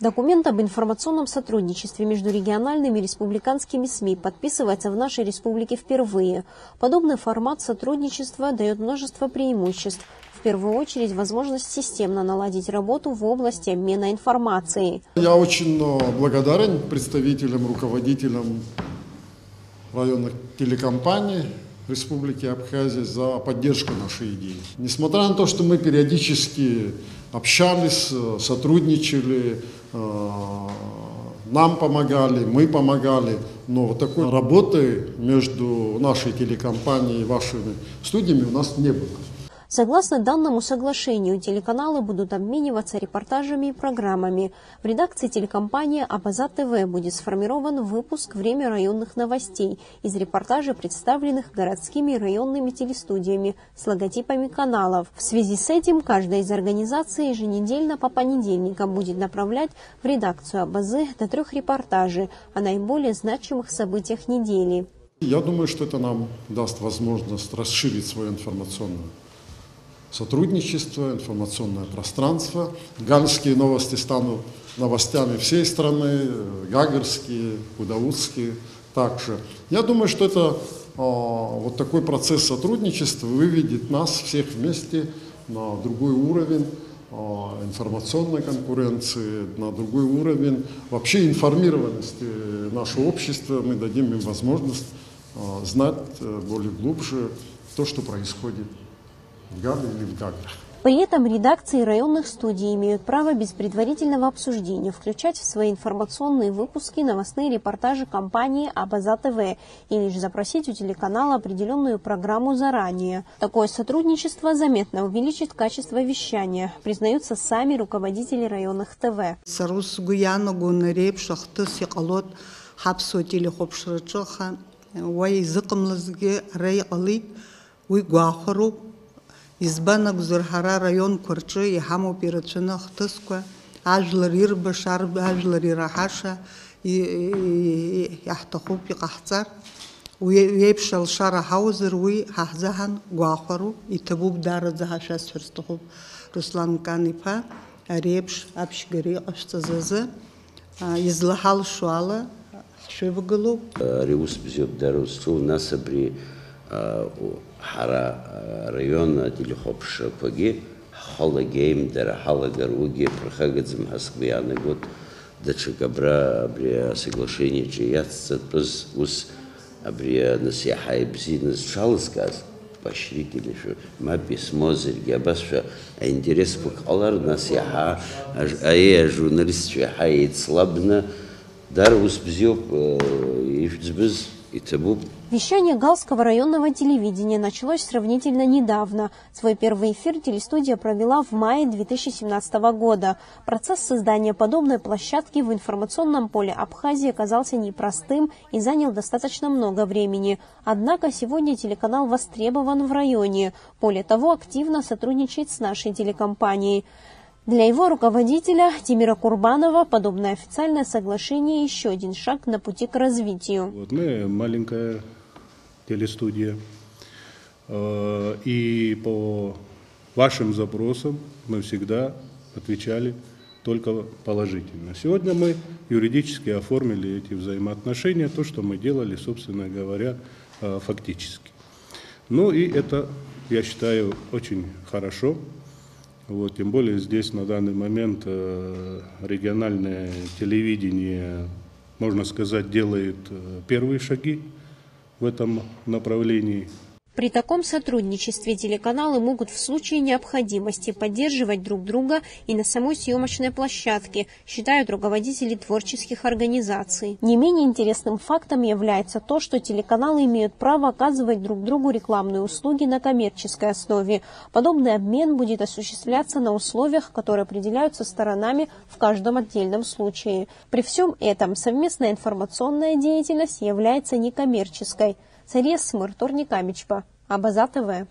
Документ об информационном сотрудничестве между региональными и республиканскими СМИ подписывается в нашей республике впервые. Подобный формат сотрудничества дает множество преимуществ. В первую очередь, возможность системно наладить работу в области обмена информацией. Я очень э, благодарен представителям, руководителям районных телекомпаний Республики Абхазия за поддержку нашей идеи. Несмотря на то, что мы периодически общались, э, сотрудничали, э, нам помогали, мы помогали, но вот такой работы между нашей телекомпанией и вашими студиями у нас не было. Согласно данному соглашению, телеканалы будут обмениваться репортажами и программами. В редакции телекомпании Абаза ТВ будет сформирован выпуск «Время районных новостей» из репортажей, представленных городскими и районными телестудиями с логотипами каналов. В связи с этим каждая из организаций еженедельно по понедельникам будет направлять в редакцию Абазы до трех репортажей о наиболее значимых событиях недели. Я думаю, что это нам даст возможность расширить свою информационную сотрудничество, информационное пространство. Галицкие новости станут новостями всей страны, гагарские, кудаутские также. Я думаю, что это вот такой процесс сотрудничества выведет нас всех вместе на другой уровень информационной конкуренции, на другой уровень вообще информированности нашего общества. Мы дадим им возможность знать э, более глубже то, что происходит в или в Гаграх. При этом редакции районных студий имеют право без предварительного обсуждения включать в свои информационные выпуски новостные репортажи компании Абаза ТВ и лишь запросить у телеканала определенную программу заранее. Такое сотрудничество заметно увеличит качество вещания, признаются сами руководители районных ТВ. Избан акәзар ҳара раионқәа рҿы иҳамоуп ирацәаны ахҭысқәа ажәлар ирбаша ажәлар ираҳаша иаҳҭахуп иҟаҳҵар уи еиԥш алшара ҳаузар уи ҳаҳзаҳан гәаҟәароуп иҭабуп даараӡа ҳашәасҳәар сҭахуп руслан кан-иԥа ари еиԥш аԥшьгара иҟашәҵаз азы излаҳалшо ала ҳшәывагылоуп ари ус нас абри Э, ҳара э, раионат э, или хопшақәагьы ҳхалагьы аимдара ҳалагаруагьы ԥырхагаӡам ҳазкгьы иаанагот даҽак абра абри асоглашениеҿы иацҵатәыз ус абри анасиаҳа да ибзианы да зҽалызгаз пашрик или шо мап исмозыргьы абасшәа аинтересқәа ҟалар нас иаҳа аиа ажурналистцәа и цлабна, дар ус бзиоуп ижәӡбыз Вещание Галского районного телевидения началось сравнительно недавно. Свой первый эфир телестудия провела в мае 2017 года. Процесс создания подобной площадки в информационном поле Абхазии оказался непростым и занял достаточно много времени. Однако сегодня телеканал востребован в районе. Более того, активно сотрудничает с нашей телекомпанией. Для его руководителя Тимира Курбанова подобное официальное соглашение еще один шаг на пути к развитию. Вот мы маленькая телестудия, э, и по вашим запросам мы всегда отвечали только положительно. Сегодня мы юридически оформили эти взаимоотношения, то, что мы делали, собственно говоря, э, фактически. Ну и это, я считаю, очень хорошо, вот, тем более здесь на данный момент э, региональное телевидение, можно сказать, делает э, первые шаги в этом направлении. При таком сотрудничестве телеканалы могут в случае необходимости поддерживать друг друга и на самой съемочной площадке, считают руководители творческих организаций. Не менее интересным фактом является то, что телеканалы имеют право оказывать друг другу рекламные услуги на коммерческой основе. Подобный обмен будет осуществляться на условиях, которые определяются сторонами в каждом отдельном случае. При всем этом совместная информационная деятельность является некоммерческой. Царес Смыр, Турник Амичпа, Абаза ТВ.